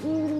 beauty.